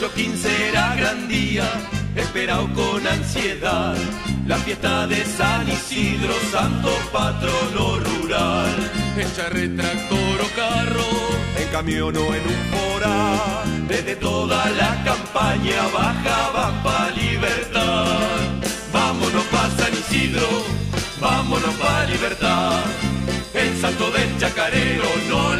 Mayo 15 era gran día, esperado con ansiedad, la fiesta de San Isidro, santo patrono rural. En retractor o carro, en camión o en un porá, desde toda la campaña bajaban para En Santo del Chacarero no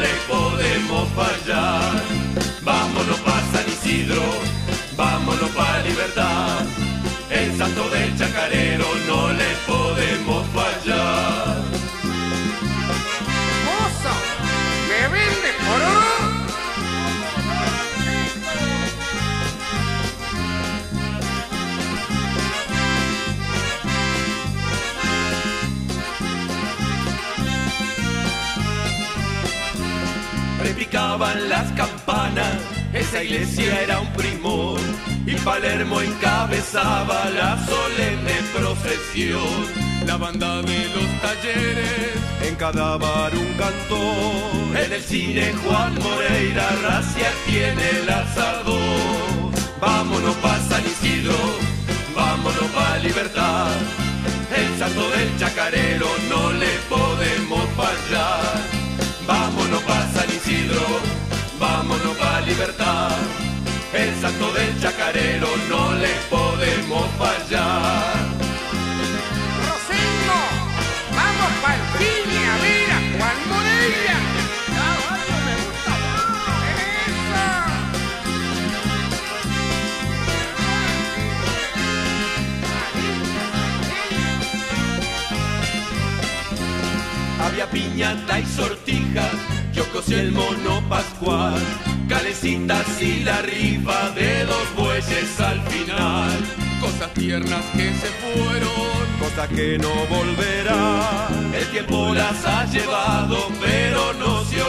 repicaban las campanas, esa iglesia era un primor, y Palermo encabezaba la solemne procesión. La banda de los talleres, en cada bar un cantor, en el cine Juan Moreira, Racia tiene el asador. Vámonos pa' San Isidro, vámonos pa' Libertad, el santo del chacarero no le podemos santo del chacarero Había piñata y sortijas, yo cosí el mono pascual, calecitas y la rifa de dos bueyes al final. cosas tiernas que se fueron, Cosa que no volverá, el tiempo las ha llevado, pero no se